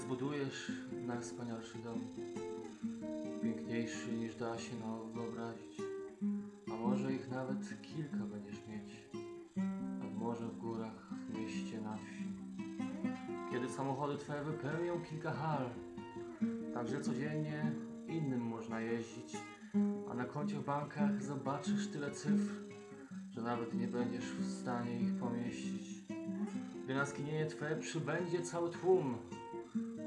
zbudujesz najwspanialszy dom, piękniejszy niż da się no wyobrazić, a może ich nawet kilka będziesz mieć, nad morzem w górach, w mieście, na wsi. Kiedy samochody twoje wypełnią kilka hal, także codziennie innym można jeździć, a na koncie w bankach zobaczysz tyle cyfr, że nawet nie będziesz w stanie ich pomieścić. Gdy na skinienie twe przybędzie cały tłum,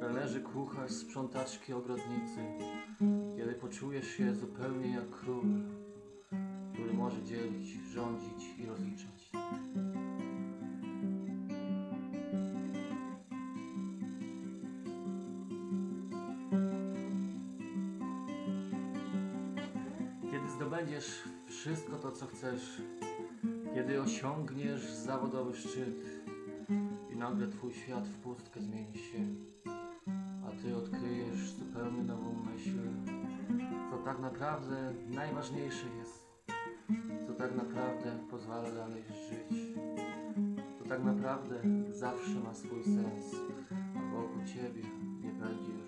leży kucharz, sprzątaczki, ogrodnicy, kiedy poczujesz się zupełnie jak król, który może dzielić, rządzić i rozliczać. Kiedy zdobędziesz wszystko to, co chcesz, kiedy osiągniesz zawodowy szczyt i nagle twój świat w pustkę zmieni się, ty odkryjesz zupełnie nową myśl, co tak naprawdę najważniejsze jest, co tak naprawdę pozwala dalej żyć, co tak naprawdę zawsze ma swój sens, a wokół ciebie nie będzie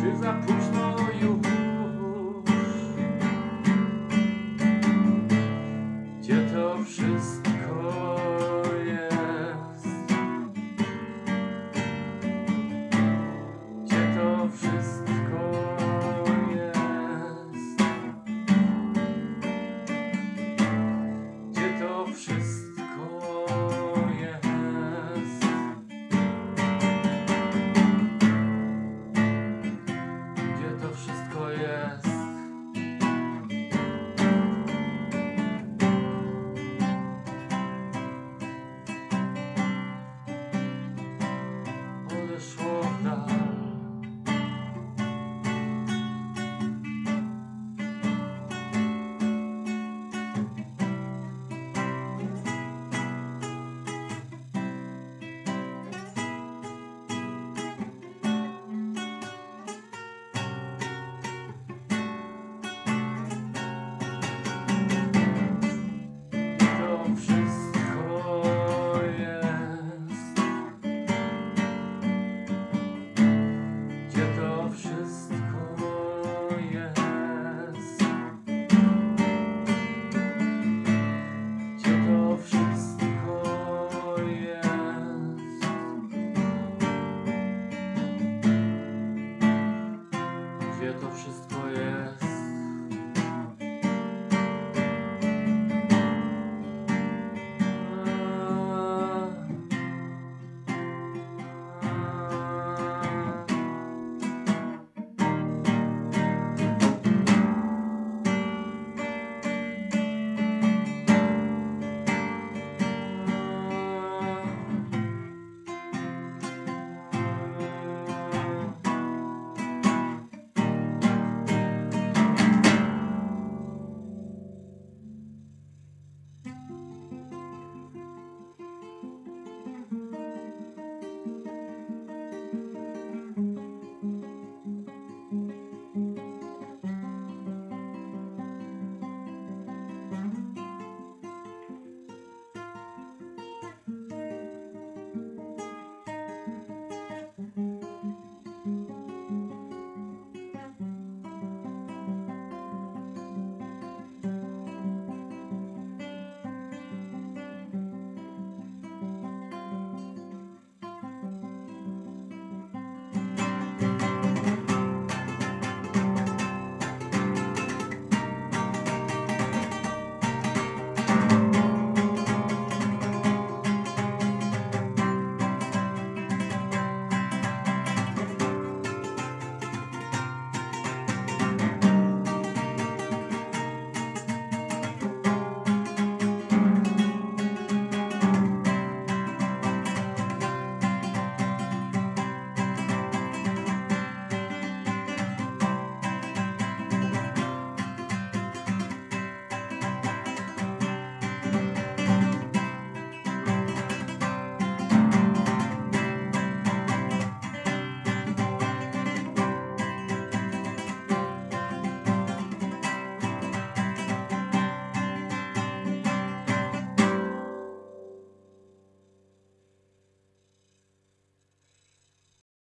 Jesus. a push